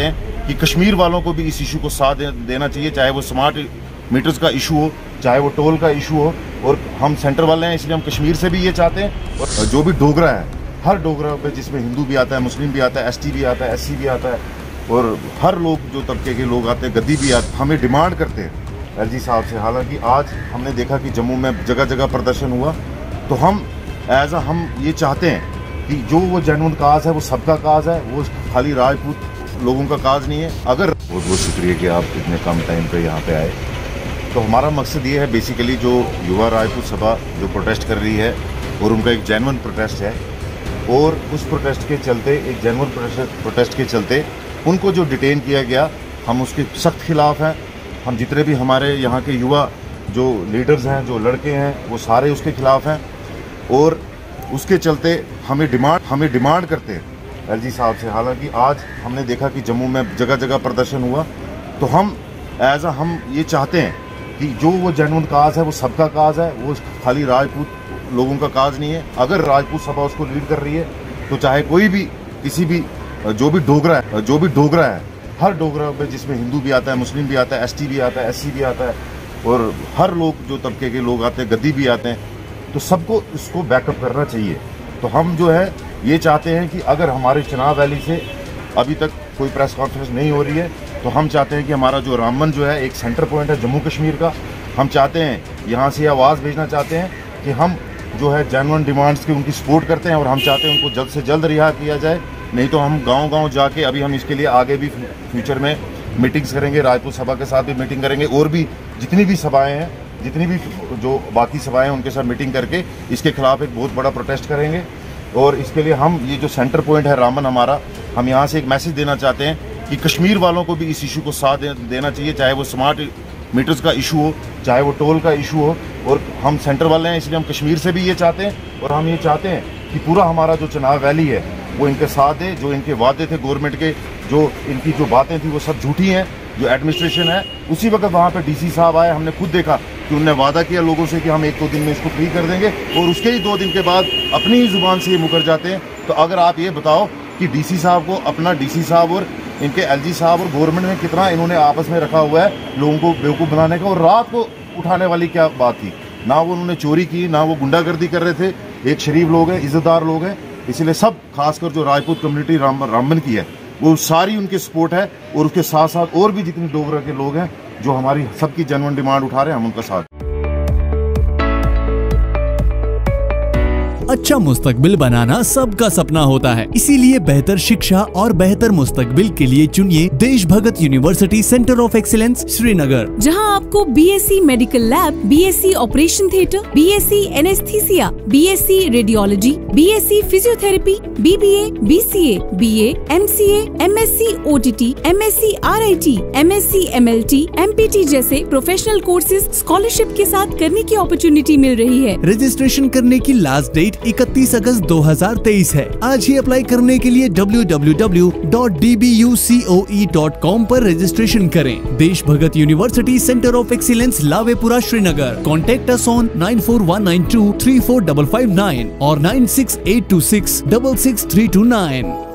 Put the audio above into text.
चाहते हैं कि कश्मीर वालों को भी इस इशू को साथ देना चाहिए, चाहे वो स्मार्ट मीटर्स का इशू हो, चाहे वो टोल का इशू हो, और हम सेंटर वाले हैं, इसलिए हम कश्मीर से भी ये चाहते हैं। और जो भी डोगरा है, हर डोगरा पे जिसमें हिंदू भी आता है, मुस्लिम भी आता है एसटी भी आता है एससी भी आता है, और हर लोग, जो तबके के लोग आते हैं, गद्दी भी आते, हमें डिमांड करते हैं एल साहब से। हालाँकि आज हमने देखा कि जम्मू में जगह जगह प्रदर्शन हुआ तो हम एज हम ये चाहते हैं कि जो वो जनवन काज है, वो सबका काज है, वो खाली राजपूत लोगों का काज नहीं है। अगर बहुत बहुत शुक्रिया कि आप इतने कम टाइम पे यहाँ पे आए। तो हमारा मकसद ये है बेसिकली जो युवा राजपूत सभा जो प्रोटेस्ट कर रही है और उनका एक जैनवन प्रोटेस्ट है और उस प्रोटेस्ट के चलते एक जेनवन प्रोटेस्ट के चलते उनको जो डिटेन किया गया हम उसके सख्त खिलाफ हैं। हम जितने भी हमारे यहाँ के युवा जो लीडर्स हैं जो लड़के हैं वो सारे उसके खिलाफ हैं और उसके चलते हमें डिमांड हमें डिमांड करते हैं। एल साहब से। हालाँकि आज हमने देखा कि जम्मू में जगह जगह प्रदर्शन हुआ। तो हम एज अ हम ये चाहते हैं कि जो वो जनवन काज है, वो सबका काज है, वो खाली राजपूत लोगों का काज नहीं है। अगर राजपूत सभा उसको लीड कर रही है तो चाहे कोई भी, किसी भी, जो भी डोगरा है, जो भी डोगरा है, हर डोगरा में जिसमें हिंदू भी आता है, मुस्लिम भी आता है एसटी भी आता है एससी भी आता है, और हर लोग, जो तबके के लोग आते हैं, गद्दी भी आते हैं तो सबको इसको बैकअप करना चाहिए। तो हम जो है ये चाहते हैं कि अगर हमारे चुनाव वैली से अभी तक कोई प्रेस कॉन्फ्रेंस नहीं हो रही है तो हम चाहते हैं कि हमारा जो रामबन जो है, एक सेंटर पॉइंट है जम्मू कश्मीर का। हम चाहते हैं, यहाँ से आवाज़ भेजना चाहते हैं कि हम जो है जेनवन डिमांड्स की उनकी सपोर्ट करते हैं और हम चाहते हैं उनको जल्द से जल्द रिहा किया जाए। नहीं तो हम गांव-गांव जाके अभी हम इसके लिए आगे भी फ्यूचर में मीटिंग्स करेंगे, रायपुर सभा के साथ भी मीटिंग करेंगे और भी जितनी भी सभाएँ हैं, जितनी भी जो बाकी सभाएँ हैं, उनके साथ मीटिंग करके इसके खिलाफ एक बहुत बड़ा प्रोटेस्ट करेंगे। और इसके लिए हम, ये जो सेंटर पॉइंट है रामन हमारा, हम यहाँ से एक मैसेज देना चाहते हैं कि कश्मीर वालों को भी इस इशू को साथ देना चाहिए, चाहे वो स्मार्ट मीटर्स का इशू हो, चाहे वो टोल का इशू हो। और हम सेंटर वाले हैं, इसलिए हम कश्मीर से भी ये चाहते हैं और हम ये चाहते हैं कि पूरा हमारा जो चुनाव वैली है, वो इनके साथ दे, जो इनके वादे थे गवर्नमेंट के, जो इनकी जो बातें थी वो सब झूठी हैं, जो एडमिनिस्ट्रेशन है, उसी वक्त वहाँ पे डीसी साहब आए, हमने खुद देखा कि उन्होंने वादा किया लोगों से कि हम एक दो दिन में इसको फ्री कर देंगे और उसके ही दो दिन के बाद अपनी ही ज़ुबान से ये मुकर जाते हैं। तो अगर आप ये बताओ कि डीसी साहब को, अपना डीसी साहब और इनके एलजी साहब और गवर्नमेंट में कितना इन्होंने आपस में रखा हुआ है लोगों को बेवकूफ़ बनाने का और रात को उठाने वाली क्या बात थी? ना वो उन्होंने चोरी की, ना वो गुंडागर्दी कर रहे थे। एक शरीफ लोग हैं, इज्जतदार लोग हैं। इसलिए सब, खासकर जो राजपूत कम्युनिटी राम रामबन की है वो सारी उनकी सपोर्ट है और उसके साथ साथ और भी जितने डोगरा के लोग हैं जो हमारी सबकी जनवन डिमांड उठा रहे हैं, हम उनका साथ अच्छा मुस्तकबिल बनाना सबका सपना होता है। इसीलिए बेहतर शिक्षा और बेहतर मुस्तकबिल के लिए चुनिए Desh Bhagat university centre of excellence Srinagar. जहाँ आपको BSc medical lab BSc operation theatre BSc anaesthesia BSc radiology BSc physiotherapy BBA BCA BA MCA MSc OTT MSc RIT MSc MLT MPT जैसे प्रोफेशनल कोर्सेज स्कॉलरशिप के साथ करने की opportunity मिल रही है। Registration करने की लास्ट डेट 31 अगस्त 2023 है। आज ही अप्लाई करने के लिए www.dbucoe.com पर रजिस्ट्रेशन करें। Desh Bhagat university centre of excellence Lawaypora, Srinagar. Contact us on nine four one nine two three four double five nine और nine six eight two six double six three two nine